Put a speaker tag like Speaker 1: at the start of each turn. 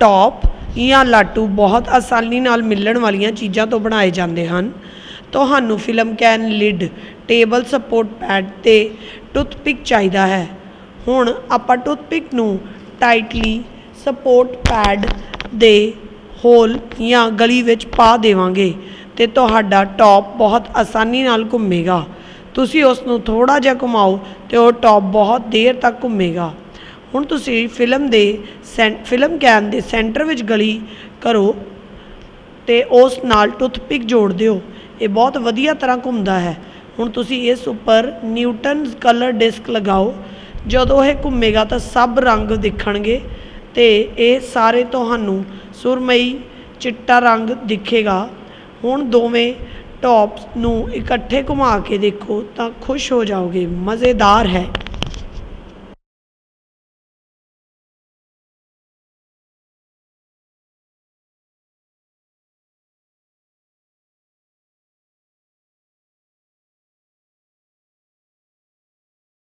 Speaker 1: Top ਜਾਂ ਲਾਟੂ ਬਹੁਤ ਆਸਾਨੀ ਨਾਲ ਮਿਲਣ ਵਾਲੀਆਂ ਚੀਜ਼ਾਂ ਤੋਂ ਬਣਾਏ ਜਾਂਦੇ ਹਨ। ਤੁਹਾਨੂੰ film can lid table support pad ਤੇ ਟੁੱਥਪਿਕ ਚਾਹੀਦਾ ਹੈ। ਹੁਣ ਆਪਾਂ ਟੁੱਥਪਿਕ ਨੂੰ ਟਾਈਟਲੀ ਸਪੋਰਟ ਪੈਡ ਦੇ ਹੋਲ ਜਾਂ ਗਲੀ ਵਿੱਚ ਪਾ ਦੇਵਾਂਗੇ ਤੇ ਤੁਹਾਡਾ ਟੌਪ ਬਹੁਤ ਆਸਾਨੀ ਨਾਲ ਘੁੰਮੇਗਾ। ਤੁਸੀਂ ਉਸ ਨੂੰ ਥੋੜਾ ਜਿਹਾ ਘੁਮਾਓ ਤੇ ਉਹ ਟੌਪ ਬਹੁਤ ਦੇਰ ਤੱਕ ਘੁੰਮੇਗਾ। ਹੁਣ ਤੁਸੀਂ ਫਿਲਮ ਦੇ ਸੈਂ ਫਿਲਮ ਕੈਨ ਦੇ ਸੈਂਟਰ ਵਿੱਚ ਗਲੀ ਕਰੋ ਤੇ ਉਸ ਨਾਲ ਟੁੱਥਪਿਕ ਜੋੜ ਦਿਓ। ਇਹ ਬਹੁਤ ਵਧੀਆ ਤਰ੍ਹਾਂ ਘੁੰਮਦਾ ਹੈ। ਹੁਣ ਤੁਸੀਂ ਇਸ ਉੱਪਰ ਨਿਊਟਨ ਕਲਰ ਡਿਸਕ ਲਗਾਓ। ਜਦੋਂ ਇਹ ਘੁੰਮੇਗਾ ਤਾਂ ਸਭ ਰੰਗ ਦਿਖਣਗੇ ਤੇ ਇਹ ਸਾਰੇ ਤੁਹਾਨੂੰ ਸੁਰਮਈ ਚਿੱਟਾ ਰੰਗ ਦਿਖੇਗਾ। ਹੁਣ ਦੋਵੇਂ ਟੌਪਸ ਨੂੰ ਇਕੱਠੇ ਘੁਮਾ ਕੇ ਦੇਖੋ ਤਾਂ ਖੁਸ਼ ਹੋ ਜਾਓਗੇ। ਮਜ਼ੇਦਾਰ ਹੈ।